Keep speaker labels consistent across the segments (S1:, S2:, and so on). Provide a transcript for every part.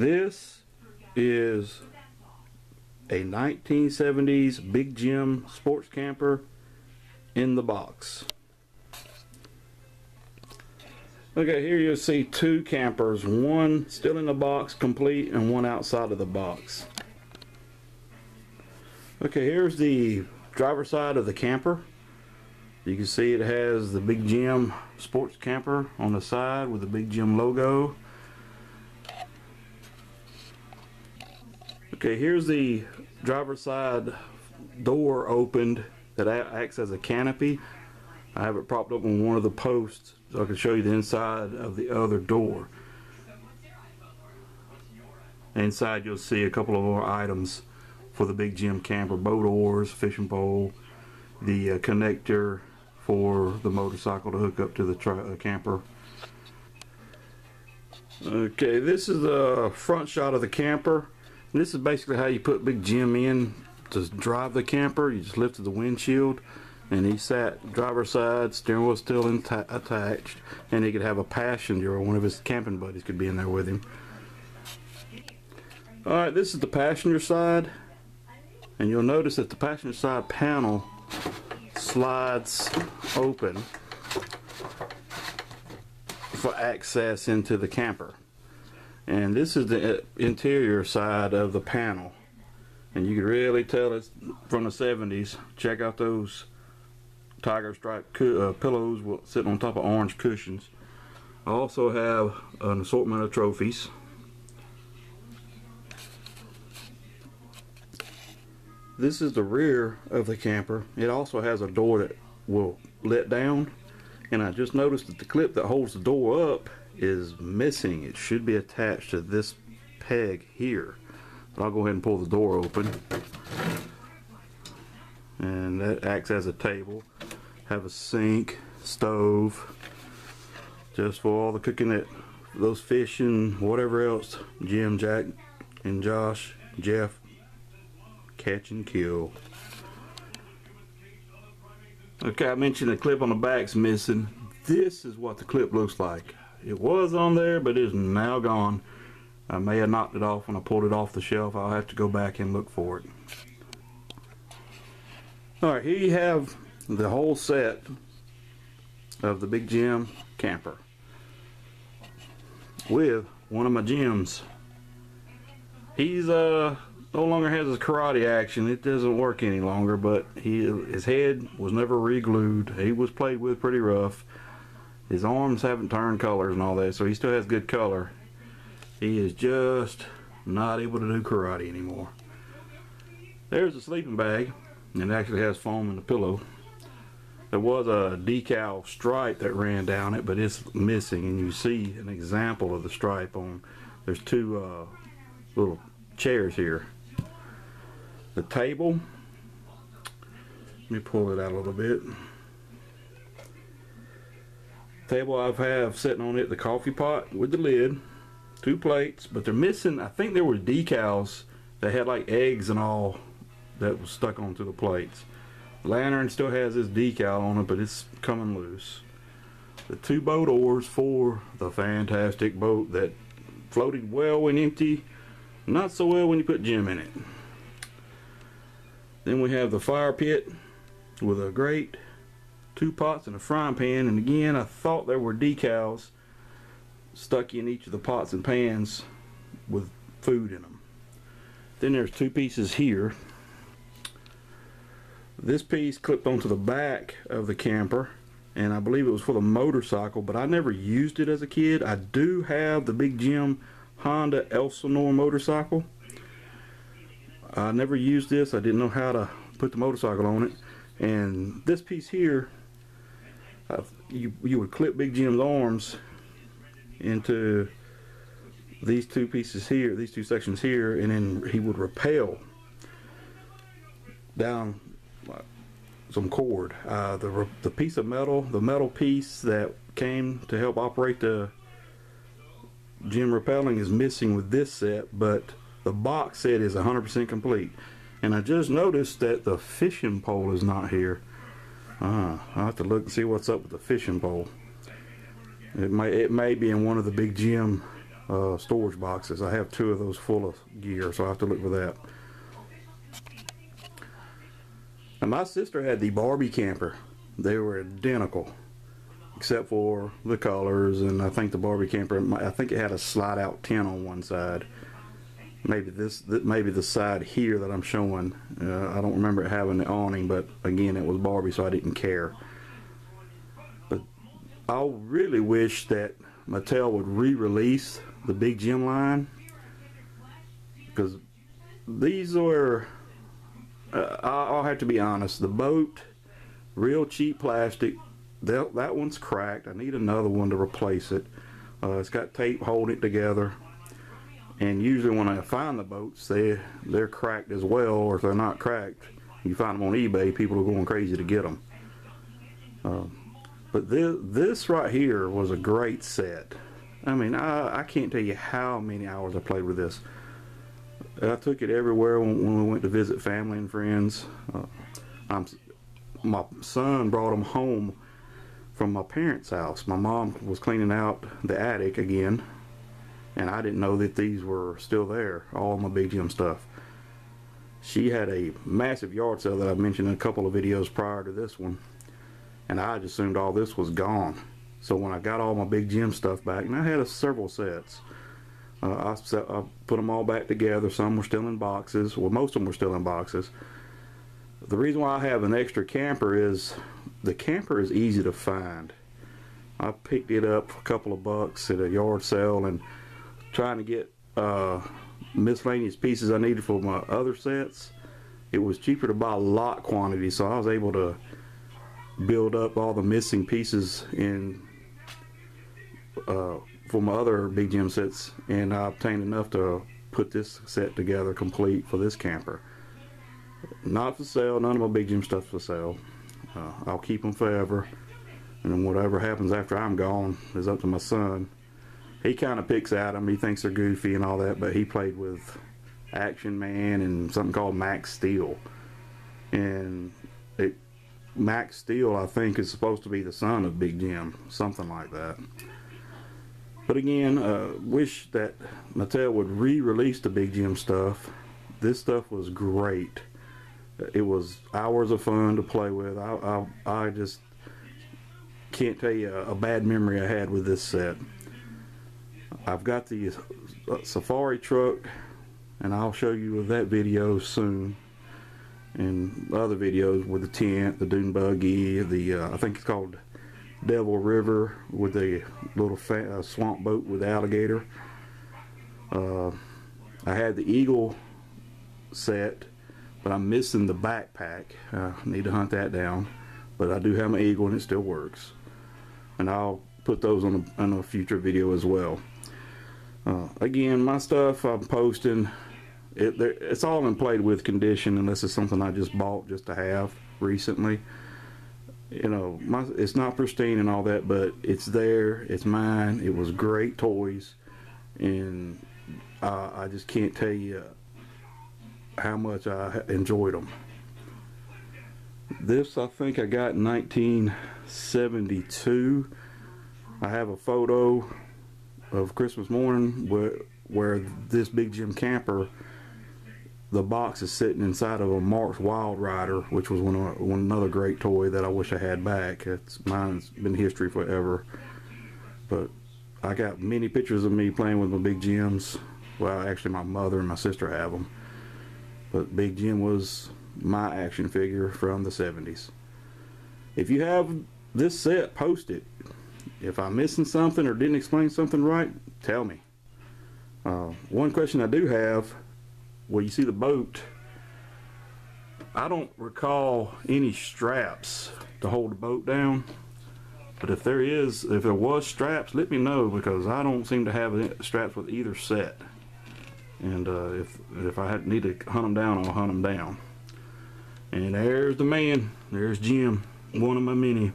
S1: This is a 1970s Big Jim sports camper in the box. Okay, here you'll see two campers, one still in the box complete and one outside of the box. Okay, here's the driver side of the camper. You can see it has the Big Jim sports camper on the side with the Big Jim logo. Okay, here's the driver's side door opened that acts as a canopy. I have it propped up on one of the posts so I can show you the inside of the other door. Inside you'll see a couple of more items for the Big Jim camper. Boat oars, fishing pole, the uh, connector for the motorcycle to hook up to the uh, camper. Okay, this is the front shot of the camper. This is basically how you put Big Jim in to drive the camper. You just lifted the windshield and he sat driver's side, steering wheel still attached, and he could have a passenger or one of his camping buddies could be in there with him. Alright, this is the passenger side, and you'll notice that the passenger side panel slides open for access into the camper. And this is the interior side of the panel. And you can really tell it's from the 70s. Check out those tiger stripe uh, pillows sitting on top of orange cushions. I also have an assortment of trophies. This is the rear of the camper. It also has a door that will let down. And I just noticed that the clip that holds the door up is missing. It should be attached to this peg here. But I'll go ahead and pull the door open. And that acts as a table have a sink, stove, just for all the cooking that those fish and whatever else Jim, Jack, and Josh, Jeff catch and kill. Okay, I mentioned the clip on the back's missing. This is what the clip looks like. It was on there, but it's now gone. I may have knocked it off when I pulled it off the shelf. I'll have to go back and look for it. Alright, here you have the whole set of the Big Jim camper with one of my Jims. He's uh no longer has his karate action. It doesn't work any longer, but he his head was never re-glued. He was played with pretty rough. His arms haven't turned colors and all that, so he still has good color. He is just not able to do karate anymore. There's a sleeping bag, and it actually has foam in the pillow there was a decal stripe that ran down it but it's missing and you see an example of the stripe on there's two uh, little chairs here the table let me pull it out a little bit table I have sitting on it the coffee pot with the lid two plates but they're missing I think there were decals that had like eggs and all that was stuck onto the plates Lantern still has this decal on it, but it's coming loose. The two boat oars for the fantastic boat that floated well when empty, not so well when you put Jim in it. Then we have the fire pit with a grate, two pots and a frying pan, and again I thought there were decals stuck in each of the pots and pans with food in them. Then there's two pieces here this piece clipped onto the back of the camper and I believe it was for the motorcycle but I never used it as a kid. I do have the Big Jim Honda Elsinore motorcycle. I never used this. I didn't know how to put the motorcycle on it and this piece here you, you would clip Big Jim's arms into these two pieces here, these two sections here, and then he would rappel down some cord. Uh, the, the piece of metal, the metal piece that came to help operate the Jim rappelling is missing with this set, but the box set is 100% complete. And I just noticed that the fishing pole is not here. Uh, I'll have to look and see what's up with the fishing pole. It may, it may be in one of the Big Jim uh, storage boxes. I have two of those full of gear, so I have to look for that. And my sister had the Barbie camper. They were identical, except for the colors, and I think the Barbie camper, I think it had a slide out tent on one side. Maybe this, maybe the side here that I'm showing. Uh, I don't remember it having the awning, but again, it was Barbie, so I didn't care. But I really wish that Mattel would re-release the Big Jim line because these are uh, I'll have to be honest the boat real cheap plastic that, that one's cracked I need another one to replace it uh, it's got tape holding it together and usually when I find the boats they they're cracked as well or if they're not cracked you find them on eBay people are going crazy to get them uh, but this, this right here was a great set I mean, I, I can't tell you how many hours I played with this. I took it everywhere when, when we went to visit family and friends. Uh, I'm, my son brought them home from my parents' house. My mom was cleaning out the attic again, and I didn't know that these were still there, all my Big Jim stuff. She had a massive yard sale that I mentioned in a couple of videos prior to this one, and I just assumed all this was gone. So when I got all my Big Jim stuff back, and I had a, several sets, uh, I, set, I put them all back together. Some were still in boxes. Well, most of them were still in boxes. The reason why I have an extra camper is the camper is easy to find. I picked it up for a couple of bucks at a yard sale and trying to get uh, miscellaneous pieces I needed for my other sets. It was cheaper to buy a lot quantity, so I was able to build up all the missing pieces in uh, for my other Big Jim sets and I obtained enough to put this set together complete for this camper. Not for sale, none of my Big Jim stuff for sale. Uh, I'll keep them forever and then whatever happens after I'm gone is up to my son. He kind of picks at them, he thinks they're goofy and all that, but he played with Action Man and something called Max Steel. And it Max Steel, I think, is supposed to be the son of Big Jim, something like that. But again, uh, wish that Mattel would re-release the Big Jim stuff. This stuff was great. It was hours of fun to play with. I, I, I just can't tell you a, bad memory I had with this set. I've got the uh, Safari truck, and I'll show you that video soon and other videos with the tent, the dune buggy, the uh, I think it's called Devil River with the little uh, swamp boat with alligator. Uh, I had the Eagle set, but I'm missing the backpack. I need to hunt that down, but I do have my Eagle and it still works. And I'll put those on a, on a future video as well. Uh, again, my stuff I'm posting, it, it's all in played with condition unless it's something I just bought just to have recently you know, my, it's not pristine and all that, but it's there. It's mine. It was great toys, and uh, I just can't tell you how much I enjoyed them. This I think I got in 1972. I have a photo of Christmas morning where where this Big Jim camper the box is sitting inside of a Marx Wild Rider, which was one, of, one another great toy that I wish I had back. It's mine's been history forever. But I got many pictures of me playing with my Big Jims. Well, actually, my mother and my sister have them. But Big Jim was my action figure from the 70s. If you have this set, post it. If I'm missing something or didn't explain something right, tell me. Uh, one question I do have well, you see the boat. I don't recall any straps to hold the boat down. But if there is, if there was straps, let me know because I don't seem to have straps with either set. And uh, if if I need to hunt them down, I'll hunt them down. And there's the man. There's Jim, one of my many.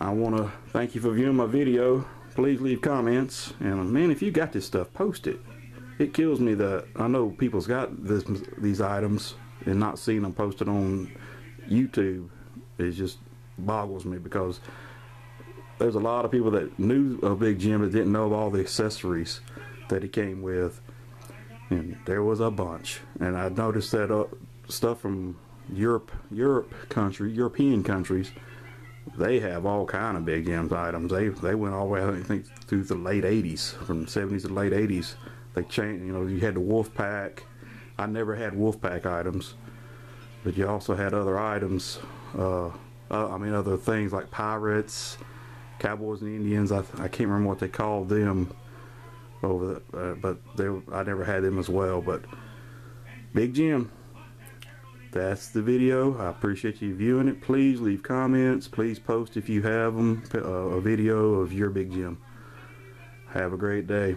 S1: I want to thank you for viewing my video. Please leave comments. And man, if you got this stuff, post it it kills me that I know people's got this, these items and not seeing them posted on YouTube. It just boggles me because there's a lot of people that knew of Big Jim that didn't know of all the accessories that he came with, and there was a bunch. And I noticed that uh, stuff from Europe, Europe country, European countries, they have all kind of Big Jim's items. They they went all the way I think through the late '80s, from the '70s to late '80s. They changed. You know, you had the Wolf Pack. I never had Wolf Pack items, but you also had other items. Uh, uh, I mean, other things like pirates, cowboys and Indians. I, I can't remember what they called them over the, uh, but they I never had them as well. But Big Jim, that's the video. I appreciate you viewing it. Please leave comments. Please post if you have them uh, a video of your Big Jim. Have a great day.